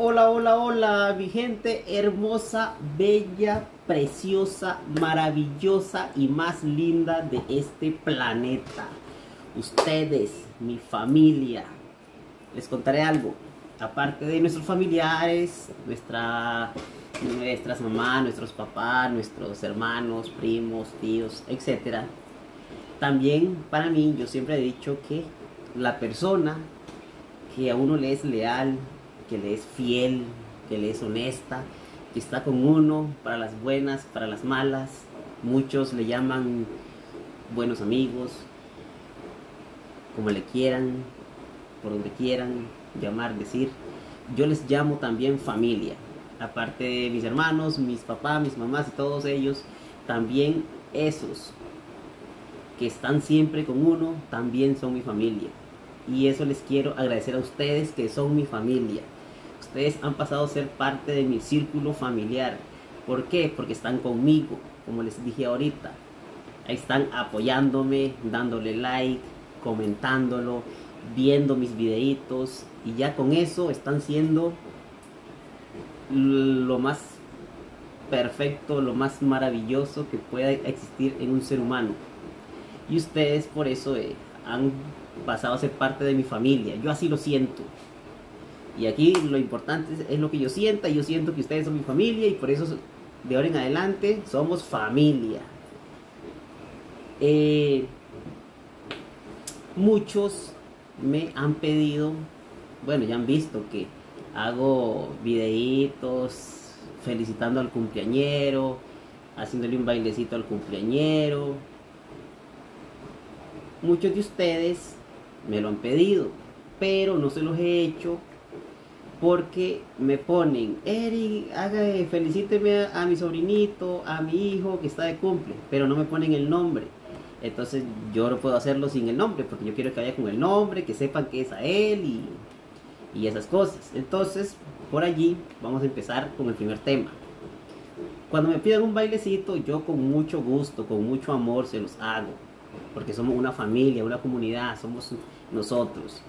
Hola, hola, hola, mi gente hermosa, bella, preciosa, maravillosa y más linda de este planeta. Ustedes, mi familia. Les contaré algo. Aparte de nuestros familiares, nuestra, nuestras mamás, nuestros papás, nuestros hermanos, primos, tíos, etc. También para mí, yo siempre he dicho que la persona que a uno le es leal, que le es fiel, que le es honesta, que está con uno para las buenas, para las malas. Muchos le llaman buenos amigos, como le quieran, por donde quieran llamar, decir. Yo les llamo también familia. Aparte de mis hermanos, mis papás, mis mamás y todos ellos, también esos que están siempre con uno, también son mi familia. Y eso les quiero agradecer a ustedes que son mi familia. Ustedes han pasado a ser parte de mi círculo familiar. ¿Por qué? Porque están conmigo, como les dije ahorita. Ahí están apoyándome, dándole like, comentándolo, viendo mis videitos. Y ya con eso están siendo lo más perfecto, lo más maravilloso que pueda existir en un ser humano. Y ustedes por eso eh, han pasado a ser parte de mi familia. Yo así lo siento. Y aquí lo importante es, lo que yo sienta. Yo siento que ustedes son mi familia y por eso de ahora en adelante somos familia. Eh, muchos me han pedido, bueno, ya han visto que hago videitos felicitando al cumpleañero, haciéndole un bailecito al cumpleañero. Muchos de ustedes me lo han pedido, pero no se los he hecho porque me ponen, Eric, haga, felicíteme a, mi sobrinito, a mi hijo que está de cumple, pero no me ponen el nombre. Entonces yo no puedo hacerlo sin el nombre, porque yo quiero que vaya con el nombre, que sepan que es a él y, y esas cosas. Entonces, por allí vamos a empezar con el primer tema. Cuando me piden un bailecito, yo con mucho gusto, con mucho amor se los hago, porque somos una familia, una comunidad, somos nosotros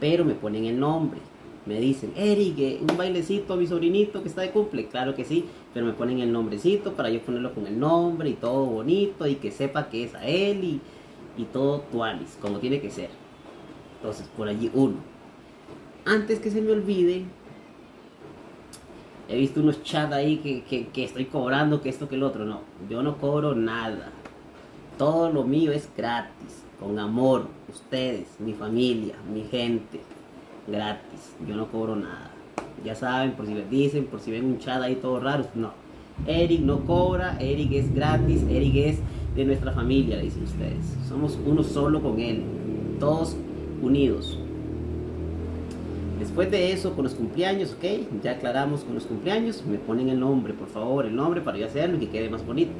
pero me ponen el nombre. Me dicen, Eric, un bailecito a mi sobrinito que está de cumple. Claro que sí, pero me ponen el nombrecito para yo ponerlo con el nombre y todo bonito y que sepa que es a él y, y todo tuanis, como tiene que ser. Entonces, por allí uno. Antes que se me olvide, he visto unos chats ahí que, que, que estoy cobrando, que esto, que el otro. No, yo no cobro nada. Todo lo mío es gratis con amor, ustedes, mi familia, mi gente, gratis. Yo no cobro nada. Ya saben, por si les dicen, por si ven un chat ahí todo raro, no. Eric no cobra, Eric es gratis, Eric es de nuestra familia, dicen ustedes. Somos uno solo con él, todos unidos. Después de eso, con los cumpleaños, ok, ya aclaramos con los cumpleaños, me ponen el nombre, por favor, el nombre para yo hacerlo y que quede más bonito.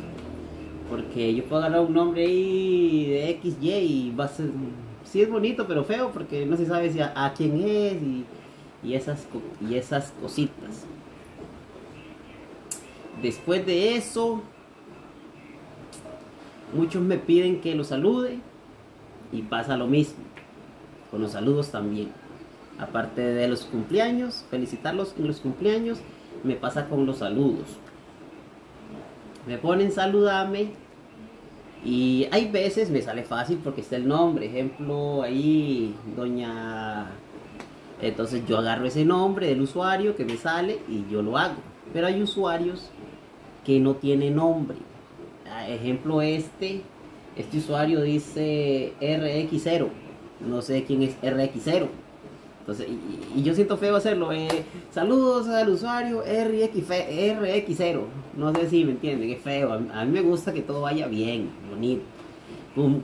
Porque yo puedo agarrar un nombre ahí de XY y va a ser. Sí es bonito, pero feo porque no se sabe si a, quién es y, esas, y esas cositas. Después de eso, muchos me piden que los salude y pasa lo mismo. Con los saludos también. Aparte de los cumpleaños, felicitarlos en los cumpleaños, me pasa con los saludos me ponen saludame y hay veces me sale fácil porque está el nombre, ejemplo ahí doña entonces yo agarro ese nombre del usuario que me sale y yo lo hago. Pero hay usuarios que no tienen nombre. Ah, ejemplo este, este usuario dice RX0. No sé quién es RX0. Entonces, y, yo siento feo hacerlo. Eh, saludos al usuario RX, RX0. No sé si me entienden, es feo. A, mí me gusta que todo vaya bien, bonito.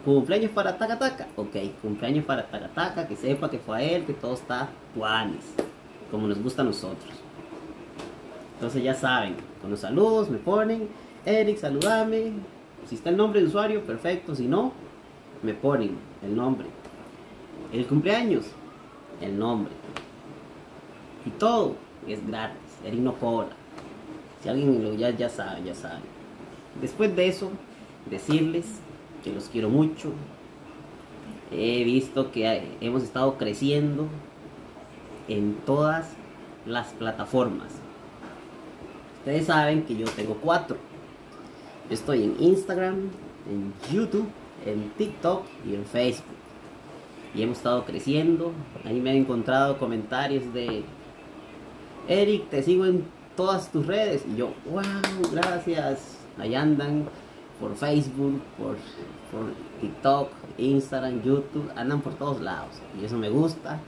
cumpleaños para Taca Taca. Ok, cumpleaños para Taca Taca. Que sepa que fue a él, que todo está guanes. Como nos gusta a nosotros. Entonces ya saben, con los saludos me ponen, Eric, saludame. Si está el nombre de usuario, perfecto. Si no, me ponen el nombre. El cumpleaños, el nombre. Y todo es gratis. Eric no cobra. Si alguien lo ya, ya sabe, ya sabe. Después de eso, decirles que los quiero mucho. He visto que hemos estado creciendo. en todas las plataformas. Ustedes saben que yo tengo cuatro. Estoy en Instagram, en YouTube, en TikTok y en Facebook. Y hemos estado creciendo. Ahí me han encontrado comentarios de Eric, te sigo en todas tus redes. Y yo, wow, gracias. Ahí andan por Facebook, por, por TikTok, Instagram, YouTube, andan por todos lados. Y eso me gusta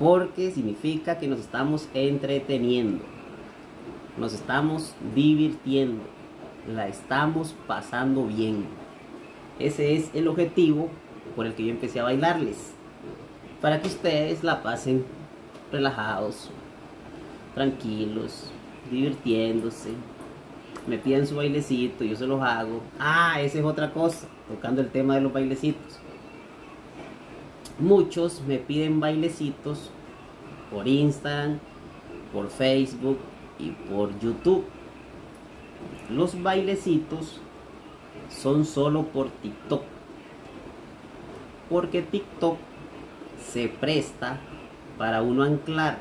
porque significa que nos estamos entreteniendo, nos estamos divirtiendo, la estamos pasando bien. Ese es el objetivo por el que yo empecé a bailarles, para que ustedes la pasen relajados, tranquilos, divirtiéndose, me piden su bailecito, yo se los hago. Ah, esa es otra cosa, tocando el tema de los bailecitos. Muchos me piden bailecitos por Instagram, por Facebook y por YouTube. Los bailecitos son solo por TikTok. Porque TikTok se presta para uno anclar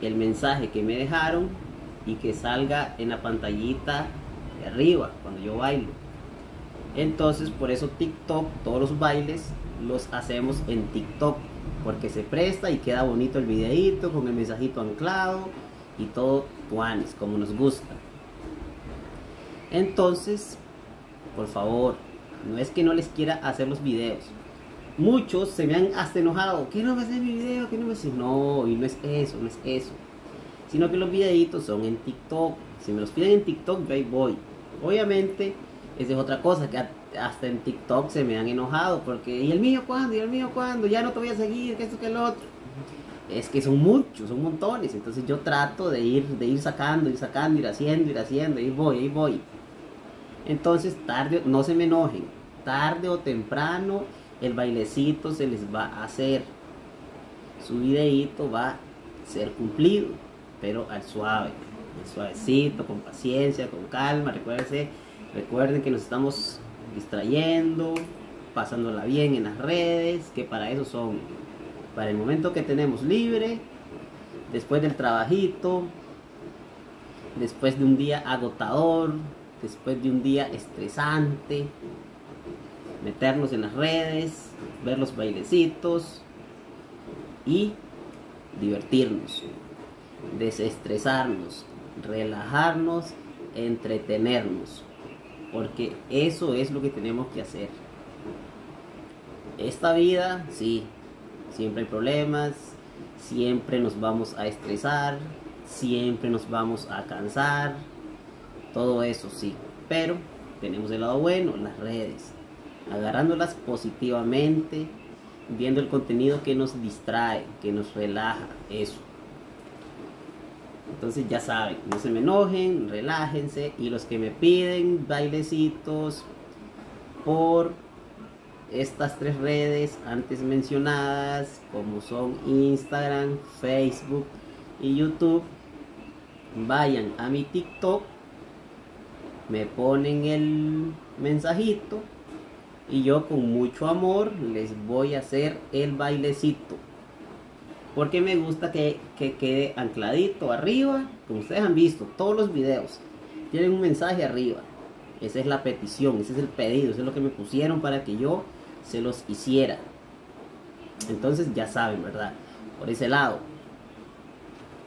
el mensaje que me dejaron y que salga en la pantallita de arriba cuando yo bailo. Entonces por eso TikTok, todos los bailes los hacemos en TikTok porque se presta y queda bonito el videito con el mensajito anclado y todo tuanes como nos gusta. Entonces, por favor, no es que no les quiera hacer los videos. Muchos se me han hasta enojado. ¿Qué no me hace mi video? ¿Qué no me hace? No, y no es eso, no es eso sino que los videitos son en TikTok. Si me los piden en TikTok, yo ahí voy. Obviamente, esa es otra cosa, que hasta en TikTok se me han enojado, porque ¿y el mío cuándo? ¿Y el mío cuándo? Ya no te voy a seguir, que esto, que el otro. Es que son muchos, son montones, entonces yo trato de ir, de ir sacando, ir sacando, ir haciendo, ir haciendo, ahí voy, ahí voy. Entonces, tarde, no se me enojen, tarde o temprano el bailecito se les va a hacer. Su videito va a ser cumplido pero al suave, suavecito, con paciencia, con calma. Recuerden, recuerden que nos estamos distrayendo, pasándola bien en las redes, que para eso son, para el momento que tenemos libre, después del trabajito, después de un día agotador, después de un día estresante, meternos en las redes, ver los bailecitos y divertirnos desestresarnos, relajarnos, entretenernos. Porque eso es lo que tenemos que hacer. Esta vida, sí, siempre hay problemas, siempre nos vamos a estresar, siempre nos vamos a cansar, todo eso sí. Pero tenemos el lado bueno, las redes, agarrándolas positivamente, viendo el contenido que nos distrae, que nos relaja, eso. Entonces ya saben, no se me enojen, relájense. Y los que me piden bailecitos por estas tres redes antes mencionadas, como son Instagram, Facebook y YouTube, vayan a mi TikTok, me ponen el mensajito y yo con mucho amor les voy a hacer el bailecito porque me gusta que, quede ancladito arriba, como ustedes han visto, todos los videos tienen un mensaje arriba. Esa es la petición, ese es el pedido, eso es lo que me pusieron para que yo se los hiciera. Entonces ya saben, ¿verdad? Por ese lado.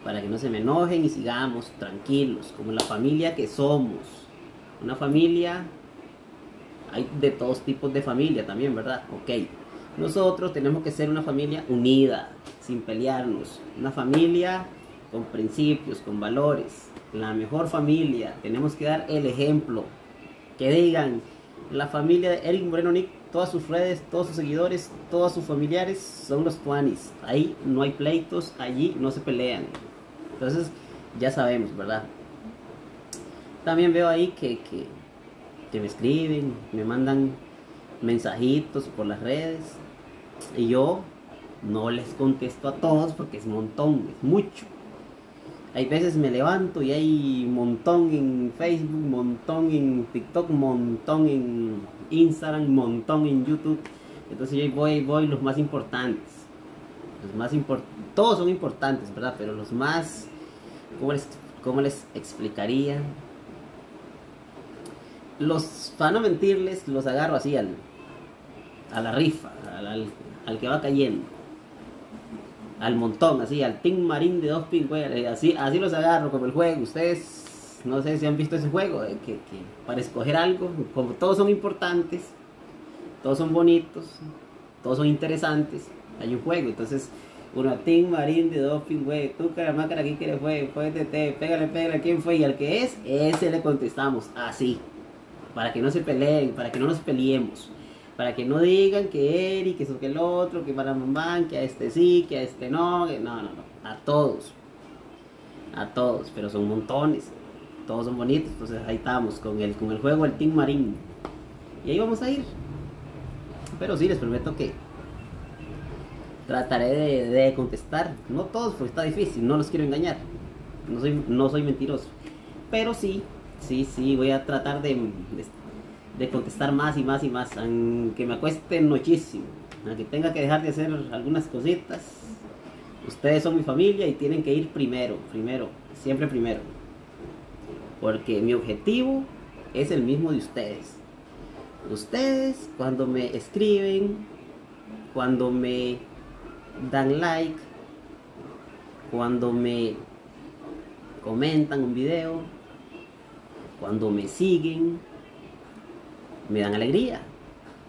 Para que no se me enojen y sigamos tranquilos, como la familia que somos. Una familia, hay de todos tipos de familia también, ¿verdad? Ok. Nosotros tenemos que ser una familia unida, sin pelearnos. Una familia con principios, con valores. La mejor familia. Tenemos que dar el ejemplo. Que digan, la familia de Eric Moreno Nick, todas sus redes, todos sus seguidores, todos sus familiares son los tuanis. Ahí no hay pleitos, allí no se pelean. Entonces, ya sabemos, ¿verdad? También veo ahí que, que, me escriben, me mandan mensajitos por las redes. Y yo no les contesto a todos porque es montón, es mucho. Hay veces me levanto y hay montón en Facebook, montón en TikTok, montón en Instagram, montón en YouTube. Entonces yo voy, voy los más importantes. Los más todos son importantes, ¿verdad? Pero los más, ¿cómo les, cómo les explicaría? Los, para no mentirles, los agarro así al, a la rifa, al, al, que va cayendo. Al montón, así, al Team Marín de dos pingües, así, así los agarro como el juego. Ustedes, no sé si han visto ese juego, que, que para escoger algo, como todos son importantes, todos son bonitos, todos son interesantes, hay un juego, entonces uno Team Marín de dos pingües, tú caramácara, ¿quién quiere fue? Fue pégale, pégale, ¿quién fue? Y al que es, ese le contestamos, así, para que no se peleen, para que no nos peleemos para que no digan que Eric, que eso que el otro, que para mamá, que a este sí, que a este no, no, no, no, a todos, a todos, pero son montones, todos son bonitos, entonces ahí estamos con el, con el juego el Team Marín, y ahí vamos a ir, pero sí, les prometo que trataré de, contestar, no todos porque está difícil, no los quiero engañar, no soy, no soy mentiroso, pero sí, sí, sí, voy a tratar de de contestar más y más y más, aunque me acueste muchísimo, aunque tenga que dejar de hacer algunas cositas. Ustedes son mi familia y tienen que ir primero, primero, siempre primero. Porque mi objetivo es el mismo de ustedes. Ustedes cuando me escriben, cuando me dan like, cuando me comentan un video, cuando me siguen, me dan alegría.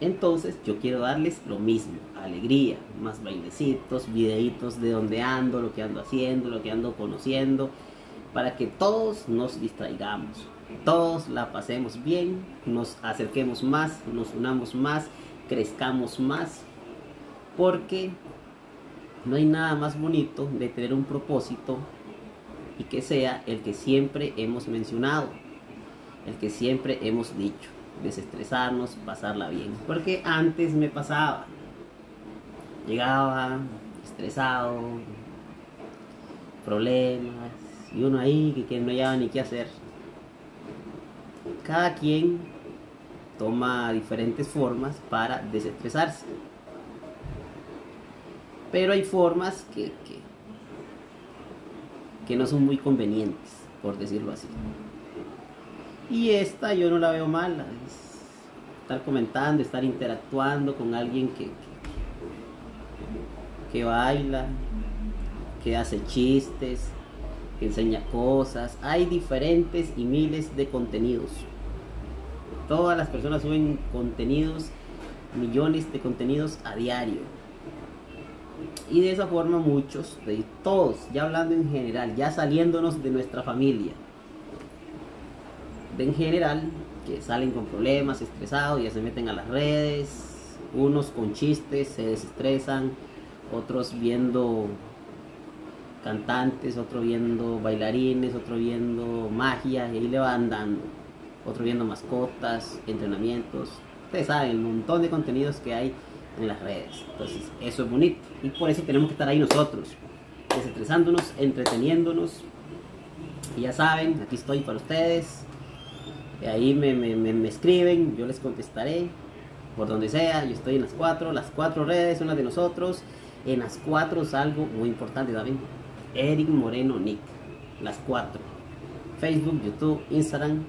Entonces yo quiero darles lo mismo, alegría, más bailecitos, videitos de donde ando, lo que ando haciendo, lo que ando conociendo, para que todos nos distraigamos, todos la pasemos bien, nos acerquemos más, nos unamos más, crezcamos más, porque no hay nada más bonito de tener un propósito y que sea el que siempre hemos mencionado, el que siempre hemos dicho desestresarnos, pasarla bien. Porque antes me pasaba. Llegaba estresado, problemas, y uno ahí que, no hallaba ni qué hacer. Cada quien toma diferentes formas para desestresarse. Pero hay formas que, que, que no son muy convenientes, por decirlo así. Y esta yo no la veo mala. estar comentando, estar interactuando con alguien que, que, baila, que hace chistes, que enseña cosas. Hay diferentes y miles de contenidos. Todas las personas suben contenidos, millones de contenidos a diario. Y de esa forma muchos, de todos, ya hablando en general, ya saliéndonos de nuestra familia, en general que salen con problemas, estresados, ya se meten a las redes, unos con chistes se desestresan, otros viendo cantantes, otros viendo bailarines, otros viendo magia, y ahí le van dando, otro viendo mascotas, entrenamientos, ustedes saben, el montón de contenidos que hay en las redes. Entonces, eso es bonito. Y por eso tenemos que estar ahí nosotros, desestresándonos, entreteniéndonos. Y ya saben, aquí estoy para ustedes ahí me, me, escriben, yo les contestaré por donde sea. Yo estoy en las cuatro, las cuatro redes, una de nosotros. En las cuatro algo muy importante también. Eric Moreno Nick. Las cuatro. Facebook, YouTube, Instagram,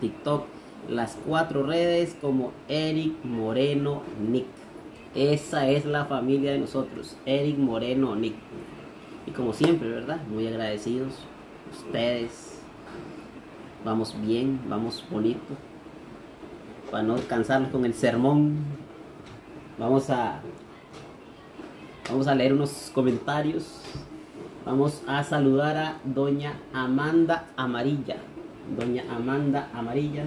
TikTok. Las cuatro redes como Eric Moreno Nick. Esa es la familia de nosotros. Eric Moreno Nick. Y como siempre, ¿verdad? Muy agradecidos. Ustedes vamos bien, vamos bonito. Para no cansarnos con el sermón, vamos a vamos a leer unos comentarios. Vamos a saludar a doña Amanda Amarilla. Doña Amanda Amarilla.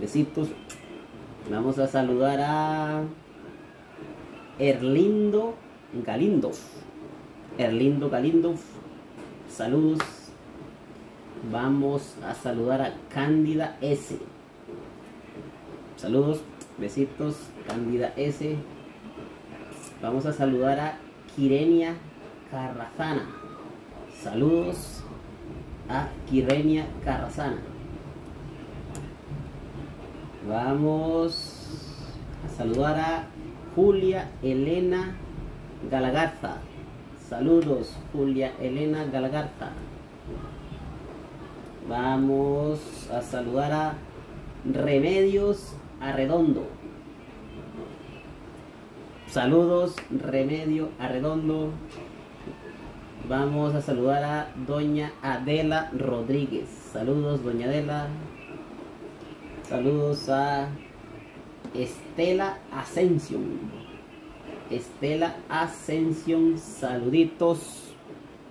Besitos. Vamos a saludar a Erlindo Galindo. Erlindo Galindo. Saludos Vamos a saludar a Cándida S. Saludos, besitos, Cándida S. Vamos a saludar a Quirenia Carrazana. Saludos a Quirenia Carrazana. Vamos a saludar a Julia Elena Galagarza. Saludos, Julia Elena Galagarza. Vamos a saludar a Remedios Arredondo. Saludos, Remedio Arredondo. Vamos a saludar a Doña Adela Rodríguez. Saludos, Doña Adela. Saludos a Estela Ascensión. Estela Ascensión, saluditos.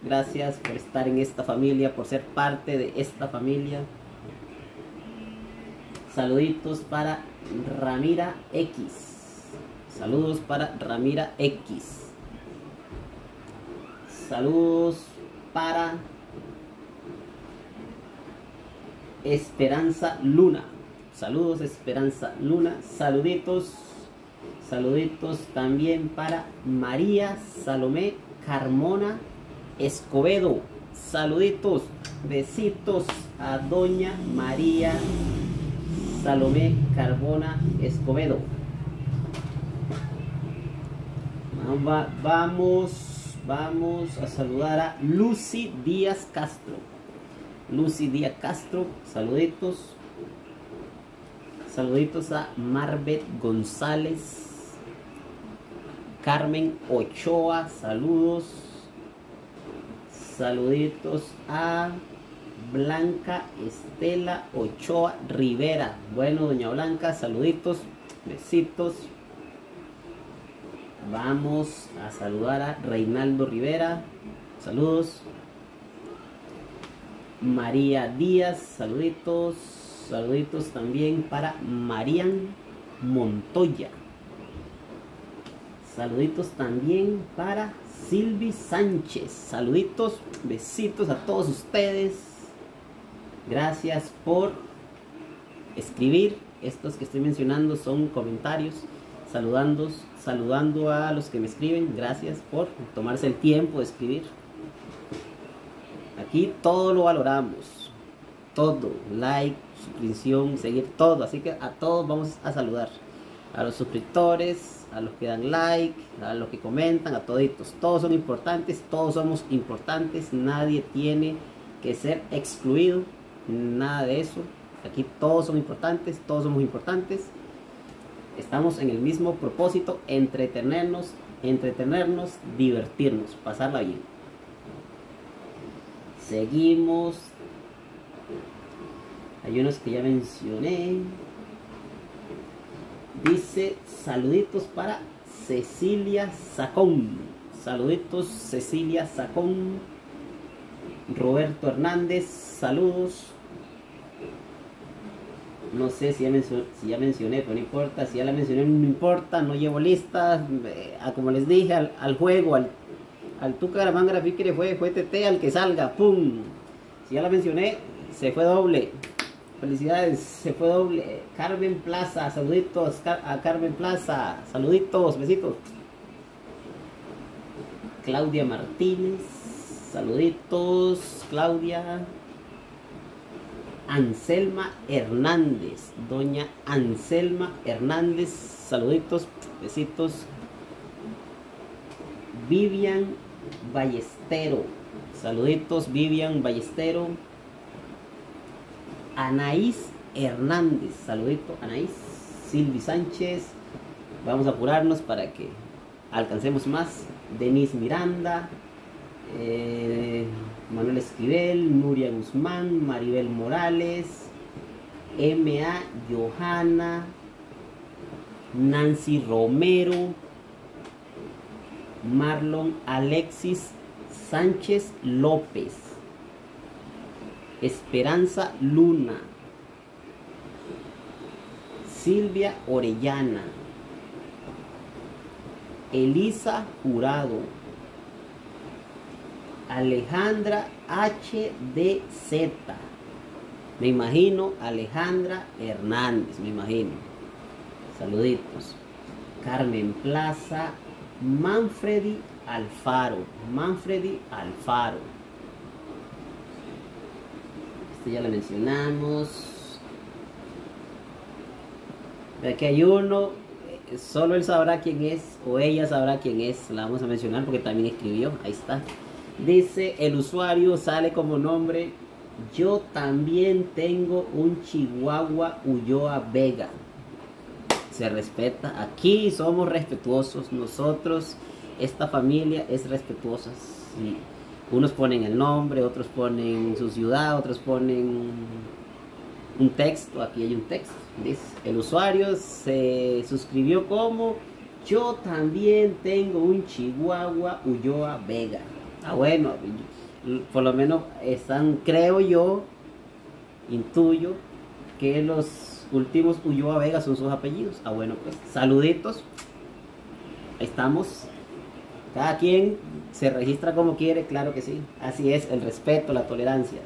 Gracias por estar en esta familia, por ser parte de esta familia. Saluditos para Ramira X. Saludos para Ramira X. Saludos para Esperanza Luna. Saludos Esperanza Luna. Saluditos. Saluditos también para María Salomé Carmona Escobedo. Saluditos, besitos a Doña María Salomé Carbona Escobedo. Vamos, vamos a saludar a Lucy Díaz Castro. Lucy Díaz Castro, saluditos. Saluditos a Marbet González. Carmen Ochoa, saludos. Saluditos a Blanca Estela Ochoa Rivera. Bueno, doña Blanca, saluditos, besitos. Vamos a saludar a Reinaldo Rivera. Saludos. María Díaz, saluditos. Saluditos también para Marian Montoya. Saluditos también para Silvi Sánchez. Saluditos, besitos a todos ustedes. Gracias por escribir. Estos que estoy mencionando son comentarios. Saludando, saludando a los que me escriben. Gracias por tomarse el tiempo de escribir. Aquí todo lo valoramos. Todo. Like, suscripción, seguir todo. Así que a todos vamos a saludar. A los suscriptores, a los que dan like, a los que comentan, a toditos. Todos son importantes, todos somos importantes, nadie tiene que ser excluido, nada de eso. Aquí todos son importantes, todos somos importantes. Estamos en el mismo propósito, entretenernos, entretenernos, divertirnos, pasarla bien. Seguimos. Hay unos que ya mencioné. Dice saluditos para Cecilia Sacón. Saluditos Cecilia Sacón. Roberto Hernández, saludos. No sé si ya, mencioné, pero no importa. Si ya la mencioné, no importa. No llevo lista. como les dije, al, juego, al, al Tuca Garamanga que fue, fue TT al que salga. ¡Pum! Si ya la mencioné, se fue doble. Felicidades, se fue doble. Carmen Plaza, saluditos a Carmen Plaza, saluditos, besitos. Claudia Martínez, saluditos, Claudia. Anselma Hernández, doña Anselma Hernández, saluditos, besitos. Vivian Ballestero, saluditos, Vivian Ballestero. Anaís Hernández. Saludito, Anaís. Silvi Sánchez. Vamos a apurarnos para que alcancemos más. Denise Miranda. Eh, Manuel Esquivel. Nuria Guzmán. Maribel Morales. M.A. Johanna. Nancy Romero. Marlon Alexis Sánchez López. Esperanza Luna, Silvia Orellana, Elisa Jurado, Alejandra HDZ, me imagino Alejandra Hernández, me imagino. Saluditos. Carmen Plaza, Manfredi Alfaro, Manfredi Alfaro ya la mencionamos. Aquí hay uno, solo él sabrá quién es o ella sabrá quién es. La vamos a mencionar porque también escribió. Ahí está. Dice, el usuario sale como nombre. Yo también tengo un Chihuahua Ulloa Vega. Se respeta. Aquí somos respetuosos. Nosotros, esta familia es respetuosa. Unos ponen el nombre, otros ponen su ciudad, otros ponen un texto. Aquí hay un texto. Dice, el usuario se suscribió como yo también tengo un Chihuahua Ulloa Vega. Ah, bueno, por lo menos están, creo yo, intuyo, que los últimos Ulloa Vega son sus apellidos. Ah, bueno, pues saluditos. Estamos. Cada quien se registra como quiere, claro que sí. Así es, el respeto, la tolerancia.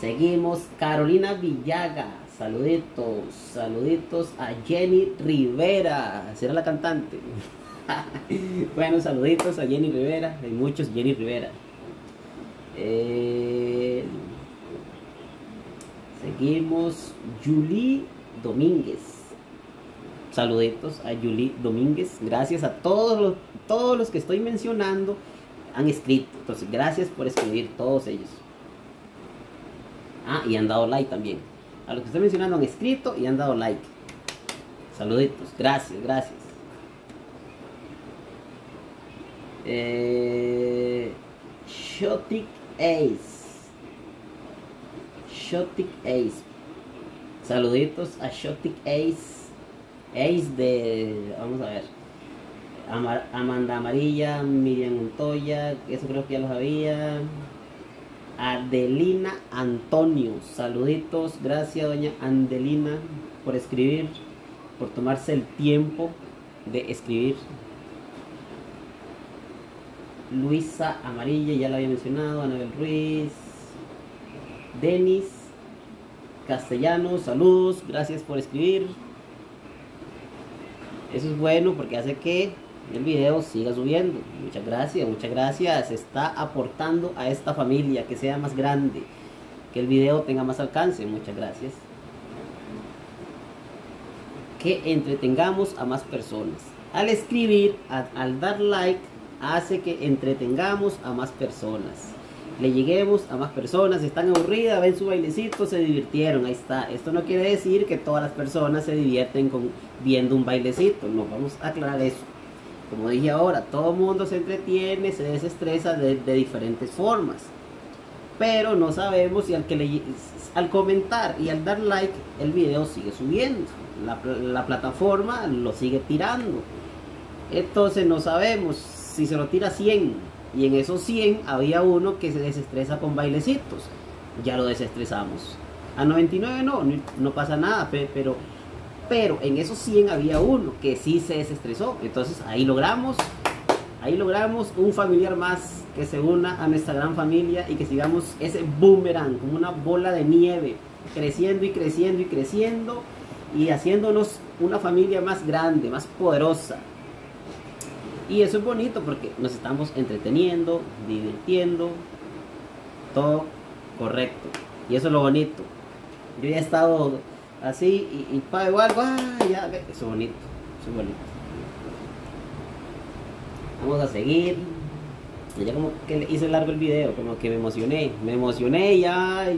Seguimos, Carolina Villaga. Saluditos, saluditos a Jenny Rivera. Será la cantante. bueno, saluditos a Jenny Rivera. Hay muchos Jenny Rivera. Eh, seguimos, Julie Domínguez. Saluditos a Julie Domínguez. Gracias a todos los, todos los que estoy mencionando han escrito. Entonces, gracias por escribir todos ellos. Ah, y han dado like también. A los que estoy mencionando han escrito y han dado like. Saluditos. Gracias, gracias. Eh, Shotic Ace. Shotic Ace. Saluditos a Shotic Ace. Ace de. Vamos a ver. Amanda Amarilla, Miriam Montoya, eso creo que ya lo sabía. Adelina Antonio, saluditos, gracias doña Adelina por escribir, por tomarse el tiempo de escribir. Luisa Amarilla, ya la había mencionado, Anabel Ruiz, Denis Castellanos, saludos, gracias por escribir. Eso es bueno porque hace que el video siga subiendo. Muchas gracias, muchas gracias. Está aportando a esta familia que sea más grande, que el video tenga más alcance. Muchas gracias. Que entretengamos a más personas. Al escribir, al dar like, hace que entretengamos a más personas. Le lleguemos a más personas, están aburridas, ven su bailecito, se divirtieron, ahí está. Esto no quiere decir que todas las personas se divierten con viendo un bailecito, no vamos a aclarar eso. Como dije ahora, todo mundo se entretiene, se desestresa de, diferentes formas. Pero no sabemos si al, comentar y al dar like el video sigue subiendo. La, la plataforma lo sigue tirando. Entonces no sabemos si se lo tira 100 y en esos 100 había uno que se desestresa con bailecitos, ya lo desestresamos. A 99 no, no pasa nada, pero, pero en esos 100 había uno que sí se desestresó. Entonces ahí logramos, ahí logramos un familiar más que se una a nuestra gran familia y que sigamos ese boomerang, como una bola de nieve, creciendo y creciendo y creciendo y haciéndonos una familia más grande, más poderosa, y eso es bonito porque nos estamos entreteniendo, divirtiendo, todo correcto. Y eso es lo bonito. Yo ya he estado así y, y pago algo, ya, eso es bonito, eso es bonito. Vamos a seguir. Ya como que hice largo el video, como que me emocioné, me emocioné ya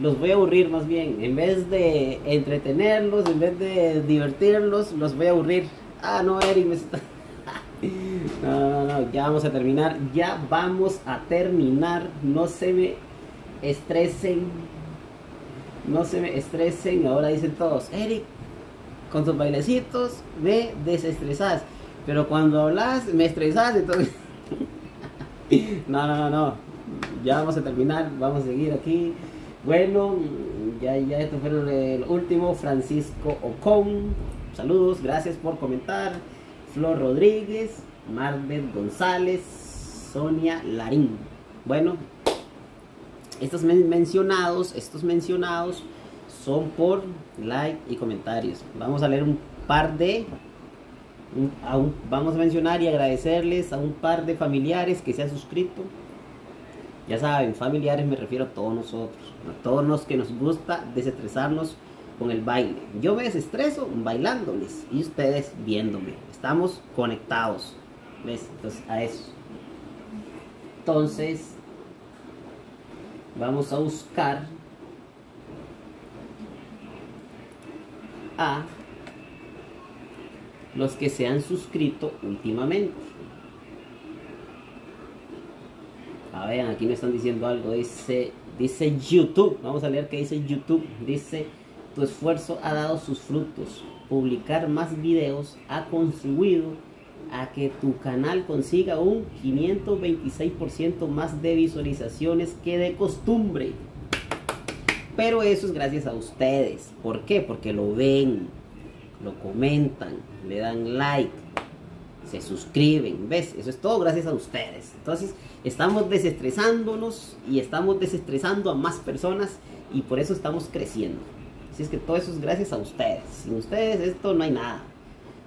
los voy a aburrir más bien. En vez de entretenerlos, en vez de divertirlos, los voy a aburrir. Ah, no, Eric, me está... No, no, no, ya vamos a terminar. Ya vamos a terminar. No se me estresen. No se me estresen. Ahora dicen todos, Eric, con tus bailecitos me desestresas. Pero cuando hablas me estresas. Entonces... no, no, no, no. Ya vamos a terminar. Vamos a seguir aquí. Bueno, ya, ya esto fue el último. Francisco Ocon. Saludos, gracias por comentar. Flor Rodríguez, Marvel González, Sonia Larín. Bueno, estos mencionados, estos mencionados son por like y comentarios. Vamos a leer un par de vamos a mencionar y agradecerles a un par de familiares que se han suscrito. Ya saben, familiares me refiero a todos nosotros, a todos los que nos gusta desestresarnos con el baile. Yo me desestreso bailándoles y ustedes viéndome. Estamos conectados. ¿Ves? Entonces, a eso. Entonces, vamos a buscar a los que se han suscrito últimamente. A ver, aquí me están diciendo algo. Dice, dice YouTube. Vamos a leer qué dice YouTube. Dice, tu esfuerzo ha dado sus frutos. Publicar más videos ha contribuido a que tu canal consiga un 526% más de visualizaciones que de costumbre. Pero eso es gracias a ustedes. ¿Por qué? Porque lo ven, lo comentan, le dan like, se suscriben. ¿Ves? Eso es todo gracias a ustedes. Entonces, estamos desestresándonos y estamos desestresando a más personas y por eso estamos creciendo. Así es que todo eso es gracias a ustedes. Sin ustedes esto no hay nada.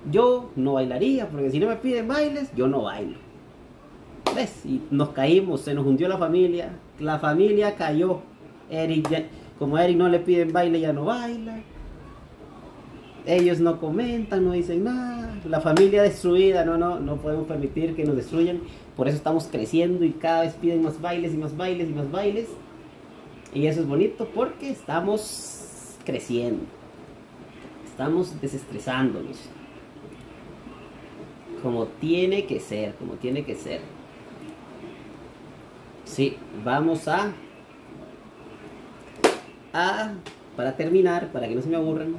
Yo no bailaría, porque si no me piden bailes, yo no bailo. ¿Ves? Y nos caímos, se nos hundió la familia. La familia cayó. Eric, como Eric no le piden baile, ya no baila. Ellos no comentan, no dicen nada. La familia destruida, no, no, no podemos permitir que nos destruyan. Por eso estamos creciendo y cada vez piden más bailes y más bailes y más bailes. Y eso es bonito porque estamos creciendo. Estamos desestresándonos como tiene que ser, como tiene que ser. Sí, vamos a, a, para terminar, para que no se me aburran,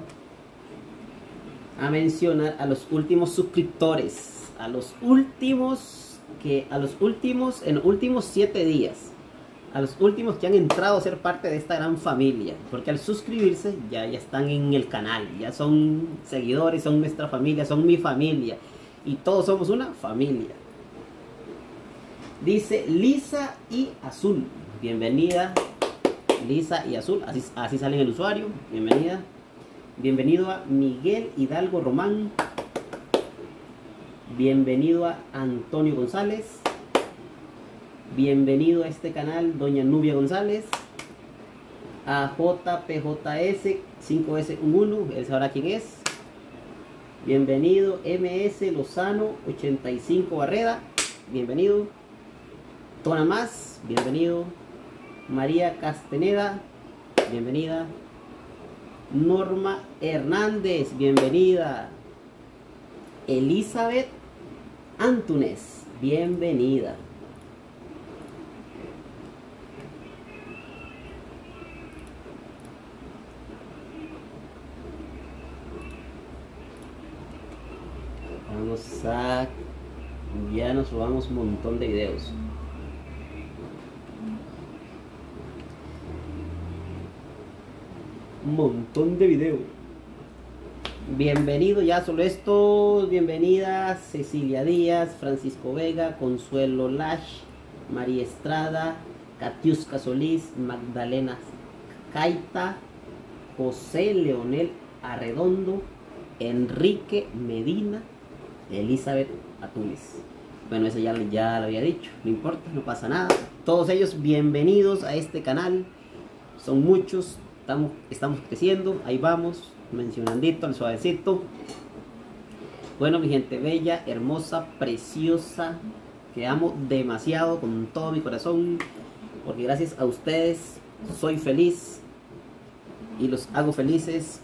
a mencionar a los últimos suscriptores, a los últimos que, a los últimos, en los últimos siete días, a los últimos que han entrado a ser parte de esta gran familia, porque al suscribirse ya, ya están en el canal, ya son seguidores, son nuestra familia, son mi familia y todos somos una familia. Dice Lisa y Azul. Bienvenida, Lisa y Azul. Así, así sale el usuario. Bienvenida. Bienvenido a Miguel Hidalgo Román. Bienvenido a Antonio González. Bienvenido a este canal, Doña Nubia González. A JPJS 5S1, él sabrá quién es. Bienvenido MS Lozano 85 Barreda. Bienvenido. Tona Más. Bienvenido. María Casteneda. Bienvenida. Norma Hernández. Bienvenida. Elizabeth Antunes. Bienvenida. Ya nos robamos un montón de videos. Un montón de videos. Bienvenido ya solo esto. Bienvenida Cecilia Díaz, Francisco Vega, Consuelo Lash, María Estrada, Katiuska Solís, Magdalena Caita, José Leonel Arredondo, Enrique Medina, Elizabeth Atunes. Bueno, eso ya, ya lo había dicho, no importa, no pasa nada. Todos ellos bienvenidos a este canal. Son muchos, estamos, estamos creciendo, ahí vamos, mencionandito, el suavecito. Bueno, mi gente bella, hermosa, preciosa, que amo demasiado con todo mi corazón, porque gracias a ustedes soy feliz y los hago felices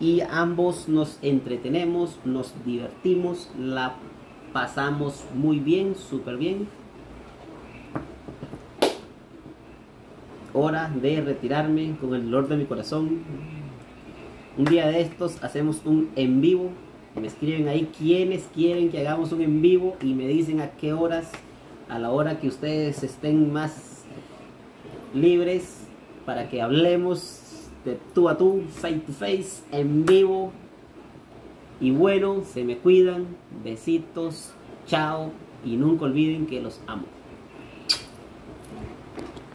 y ambos nos entretenemos, nos divertimos, la pasamos muy bien, súper bien. Hora de retirarme con el dolor de mi corazón. Un día de estos hacemos un en vivo. Me escriben ahí quienes quieren que hagamos un en vivo y me dicen a qué horas, a la hora que ustedes estén más libres para que hablemos de tú a tú, face to face, en vivo. Y bueno, se me cuidan, besitos, chao y nunca olviden que los amo.